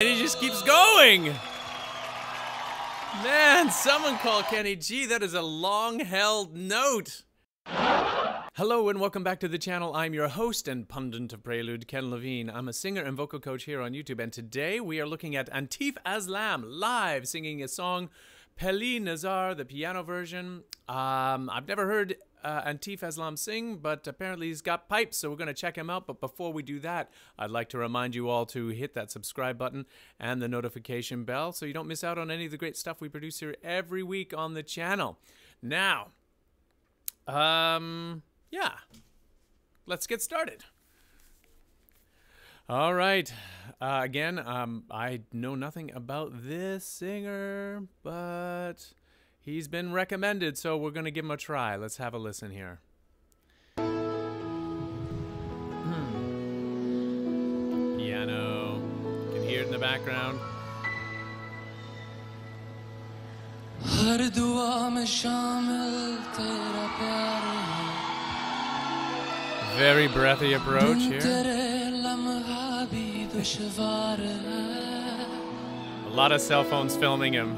And he just keeps going. Man, someone call Kenny G. That is a long held note. Hello and welcome back to the channel. I'm your host and pundit of Prelude, Ken Lavigne. I'm a singer and vocal coach here on YouTube, and today we are looking at Atif Aslam live singing a song, Pehli Nazar, the piano version. Um, I've never heard uh, Atif Aslam sing, but apparently he's got pipes, so we're going to check him out. But before we do that, I'd like to remind you all to hit that subscribe button and the notification bell so you don't miss out on any of the great stuff we produce here every week on the channel. Now, um, yeah, let's get started. All right. Uh, again, um, I know nothing about this singer, but He's been recommended, so we're going to give him a try. Let's have a listen here. Hmm. Piano. You can hear it in the background. Very breathy approach here. A lot of cell phones filming him.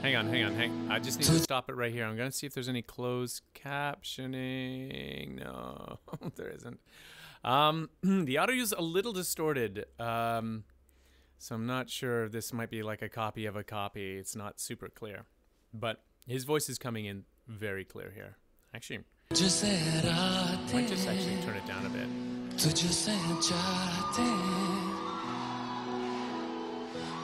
Hang on, hang on, hang. I just need to stop it right here. I'm gonna see if there's any closed captioning. No, there isn't. Um, the audio is a little distorted. Um, so I'm not sure this might be like a copy of a copy. It's not super clear, but his voice is coming in very clear here. Actually, I might just actually turn it down a bit.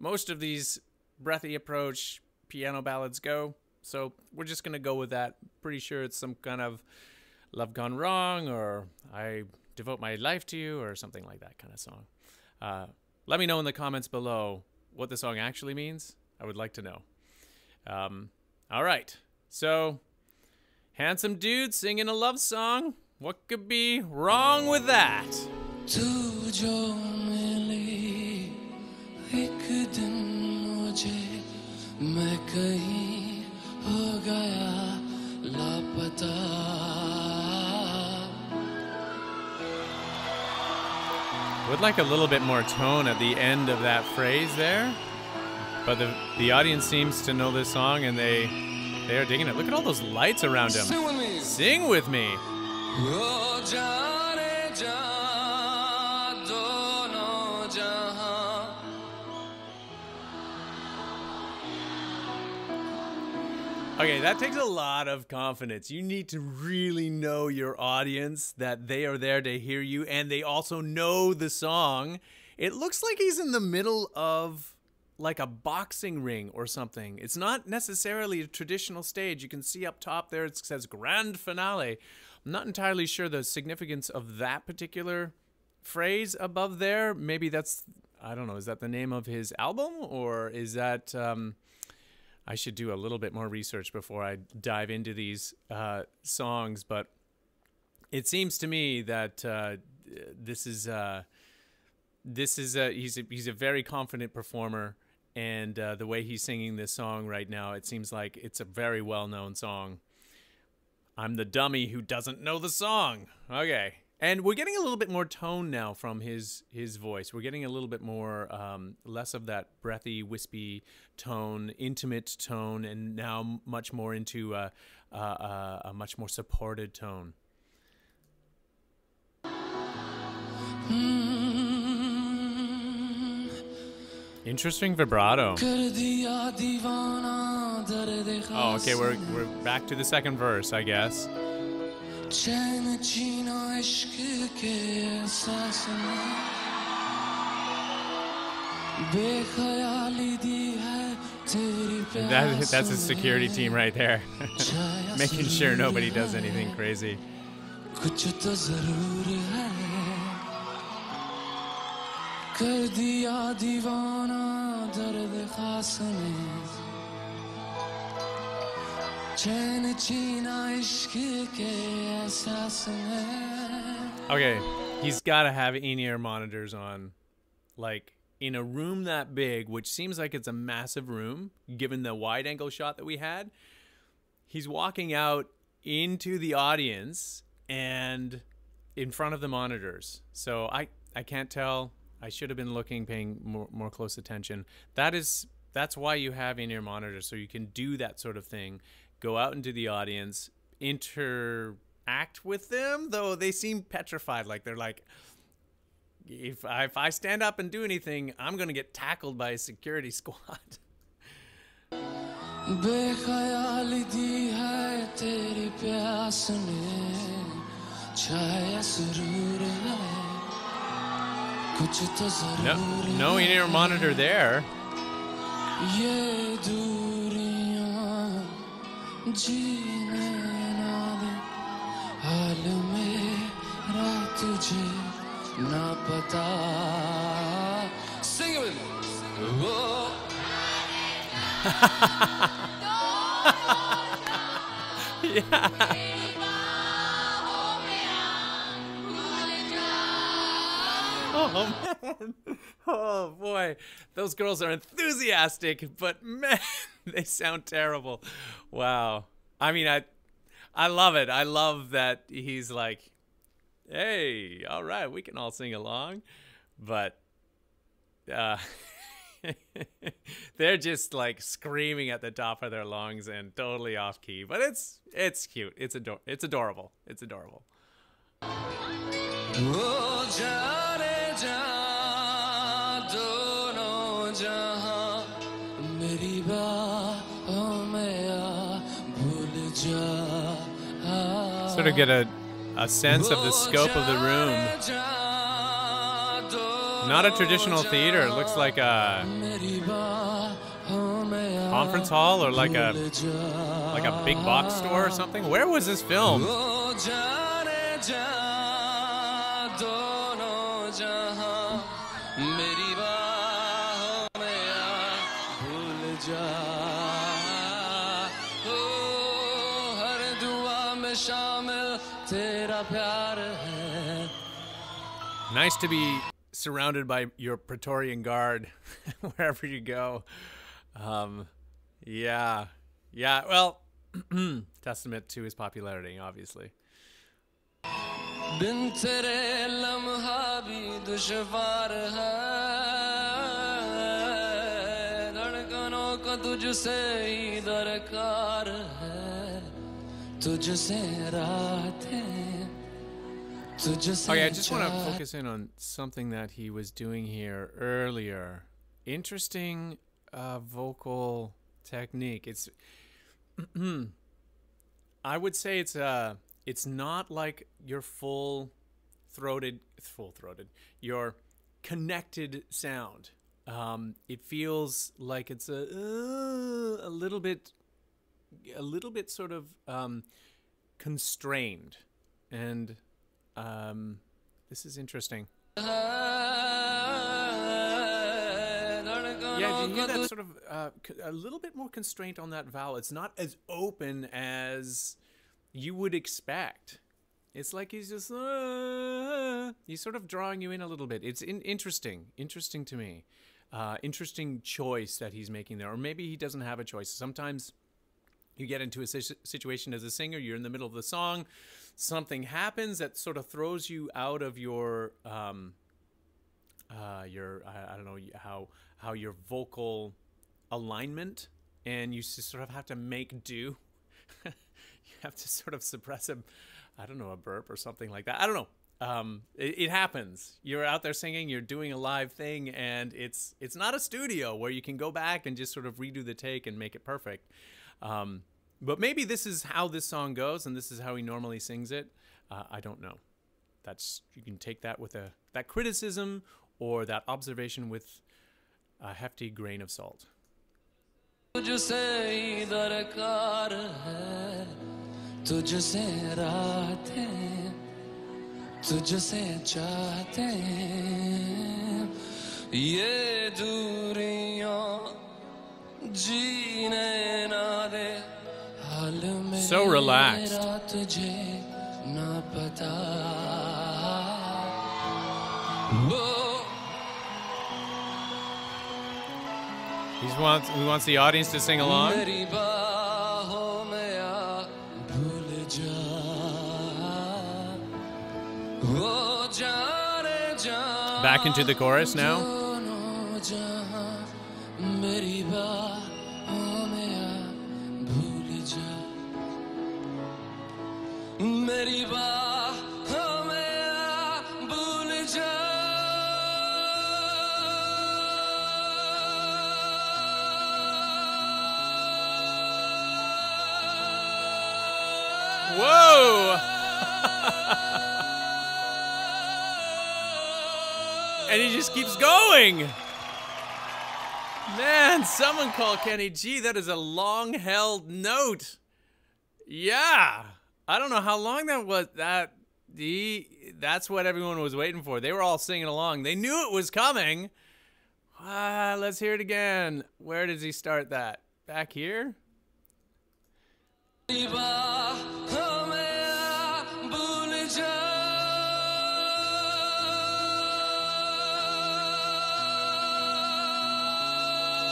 most of these breathy approach piano ballads go. So we're just gonna go with that. Pretty sure it's some kind of love gone wrong or I devote my life to you or something like that kind of song. Uh, let me know in the comments below what the song actually means. I would like to know. Um, all right. So, handsome dude singing a love song. What could be wrong with that? Would like a little bit more tone at the end of that phrase there. But the the audience seems to know this song and they they are digging it. Look at all those lights around him. Sing with me. Sing with me. Okay, that takes a lot of confidence. You need to really know your audience, that they are there to hear you, and they also know the song. It looks like he's in the middle of like a boxing ring or something. It's not necessarily a traditional stage. You can see up top there it says grand finale. I'm not entirely sure the significance of that particular phrase above there. Maybe that's, I don't know, is that the name of his album or is that. Um, I should do a little bit more research before I dive into these uh, songs, but it seems to me that uh, this is uh, this is a, he's a, he's a very confident performer, and uh, the way he's singing this song right now, it seems like it's a very well known song. I'm the dummy who doesn't know the song. Okay. And we're getting a little bit more tone now from his his voice. We're getting a little bit more um, less of that breathy, wispy tone, intimate tone, and now much more into a, a, a, a much more supported tone. Interesting vibrato. Oh, okay, we're, we're back to the second verse, I guess. That, that's a security team right there, making sure nobody does anything crazy. कर दिया दीवाना दर्द खास ने चैन छीना इश्क के एहसास में Okay, he's got to have in-ear monitors on, like in a room that big, which seems like it's a massive room, given the wide-angle shot that we had. He's walking out into the audience and in front of the monitors. So I I can't tell. I should have been looking, paying more, more close attention. That is that's why you have in-ear monitors, so you can do that sort of thing. go out into the audience, interact with them, though they seem petrified. Like they're like, if I, if I stand up and do anything, I'm going to get tackled by a security squad. No, no in-ear monitor there. ये दूरियां जीने ना दे हाल मेरा तुझे ना पता Sing it with me. Oh. Oh man. Oh boy. Those girls are enthusiastic, but man, they sound terrible. Wow. I mean, I I love it. I love that he's like, "Hey, all right, we can all sing along." But uh they're just like screaming at the top of their lungs and totally off key. But it's it's cute. It's ador- it's adorable. It's adorable. sort of get a, a sense of the scope of the room. Not a traditional theater. It looks like a conference hall or like a like a big box store or something. Where was this film? Nice to be surrounded by your Praetorian guard wherever you go. Um, yeah, yeah. Well, testament to his popularity, obviously. बिन तेरे लम्हा भी दुश्वार है धड़कनों को तुझसे ही दरकार Okay, I just want to focus in on something that he was doing here earlier. Interesting uh, vocal technique. It's, I would say it's a, it's not like your full throated, full throated, your connected sound. Um, it feels like it's a uh, a little bit a little bit sort of um, constrained, and um, this is interesting. Yeah, you hear that sort of uh, a little bit more constraint on that vowel? It's not as open as you would expect. It's like he's just uh, he's sort of drawing you in a little bit. It's in- interesting, interesting to me. Uh, interesting choice that he's making there, or maybe he doesn't have a choice. Sometimes you get into a situation as a singer, you're in the middle of the song, something happens that sort of throws you out of your um, uh, your I, I don't know how how your vocal alignment, and you sort of have to make do. you have to sort of suppress a, I don't know, a burp or something like that. I don't know. Um, it, it happens. You're out there singing. You're doing a live thing, and it's it's not a studio where you can go back and just sort of redo the take and make it perfect. Um, but maybe this is how this song goes, and this is how he normally sings it. Uh, I don't know. That's you can take that with a that criticism or that observation with a hefty grain of salt. तुझसे ही दरकार है तुझसे रातें तुझसे चाहते हैं ये दूरियां जीने ना दे हाल में So relaxed. He wants, he wants the audience to sing along. Back into the chorus now. And he just keeps going. Man, someone call Kenny G. That is a long held note. Yeah. I don't know how long that was. That the that's what everyone was waiting for. They were all singing along. They knew it was coming. Ah, let's hear it again. Where does he start that? Back here?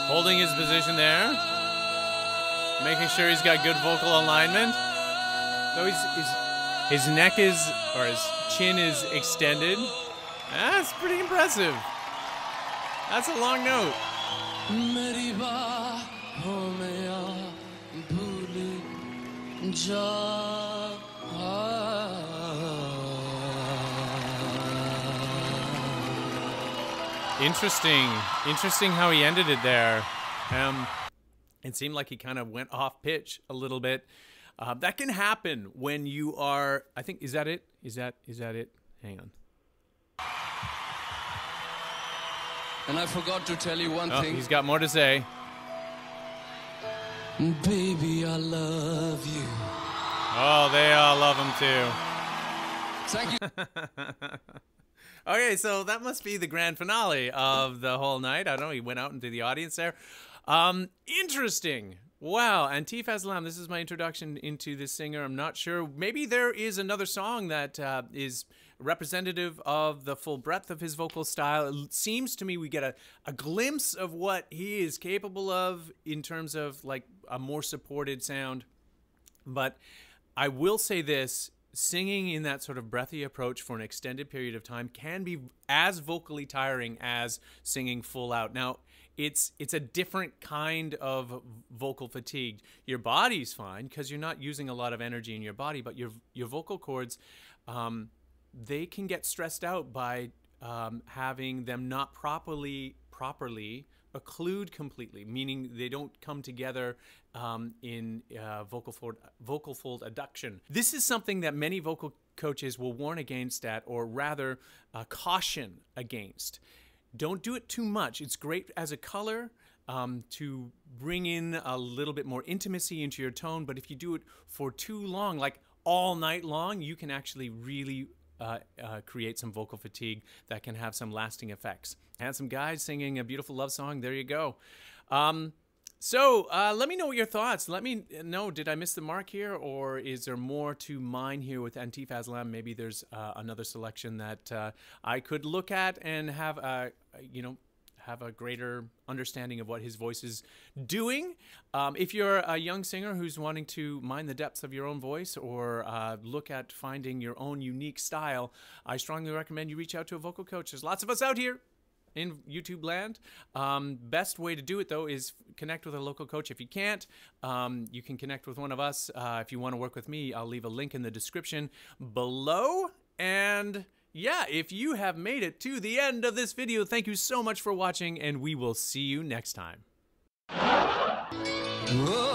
Holding his position there. Making sure he's got good vocal alignment. So he's, he's, his neck is, or his chin is extended. That's pretty impressive. That's a long note. Interesting. Interesting how he ended it there. Um, it seemed like he kind of went off pitch a little bit. Uh, that can happen when you are. I think is that it? Is that is that it? Hang on. And I forgot to tell you one Oh, thing. he's got more to say. Baby, I love you. Oh, they all love him too. Thank you. Okay, so that must be the grand finale of the whole night. I don't know. He went out into the audience there. Um, interesting. Wow, Atif Aslam. This is my introduction into this singer. I'm not sure. Maybe there is another song that uh, is representative of the full breadth of his vocal style. It seems to me we get a, a glimpse of what he is capable of in terms of like a more supported sound. But I will say this singing in that sort of breathy approach for an extended period of time can be as vocally tiring as singing full out. Now, it's it's a different kind of vocal fatigue. Your body's fine because you're not using a lot of energy in your body, but your your vocal cords um, they can get stressed out by um, having them not properly properly occlude completely, meaning they don't come together um, in uh, vocal fold vocal fold adduction. This is something that many vocal coaches will warn against at, or rather uh, caution against. Don't do it too much. It's great as a color um, to bring in a little bit more intimacy into your tone, but if you do it for too long, like all night long, you can actually really uh, uh, create some vocal fatigue that can have some lasting effects. Handsome guys singing a beautiful love song. There you go. Um, so uh, let me know what your thoughts. Let me know. Did I miss the mark here, or is there more to mine here with Atif Aslam? Maybe there's uh, another selection that uh, I could look at and have a, you know, have a greater understanding of what his voice is doing. Um, if you're a young singer who's wanting to mine the depths of your own voice or uh, look at finding your own unique style, I strongly recommend you reach out to a vocal coach. There's lots of us out here in YouTube land. Um, best way to do it though is connect with a local coach. If you can't, um, you can connect with one of us. Uh, if you want to work with me, I'll leave a link in the description below. And yeah, if you have made it to the end of this video, thank you so much for watching, and we will see you next time. वो